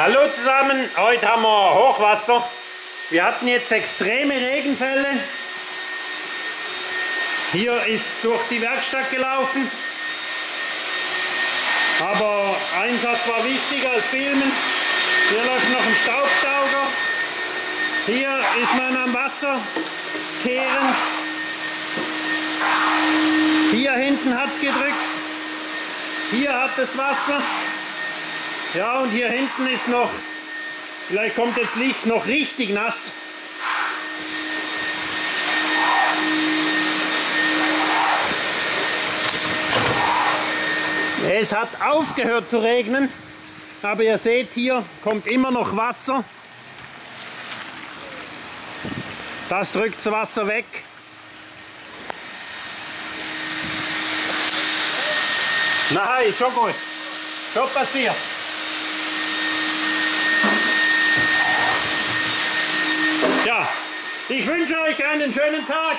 Hallo zusammen, heute haben wir Hochwasser. Wir hatten jetzt extreme Regenfälle. Hier ist durch die Werkstatt gelaufen. Aber Einsatz war wichtiger als Filmen. Hier läuft noch ein Staubsauger. Hier ist man am Wasser kehren. Hier hinten hat es gedrückt. Hier hat das Wasser. Ja, und hier hinten ist noch, vielleicht kommt jetzt Licht, noch richtig nass. Es hat aufgehört zu regnen, aber ihr seht hier kommt immer noch Wasser. Das drückt das Wasser weg. Nein, schon gut. Schon passiert. Ja, ich wünsche euch einen schönen Tag.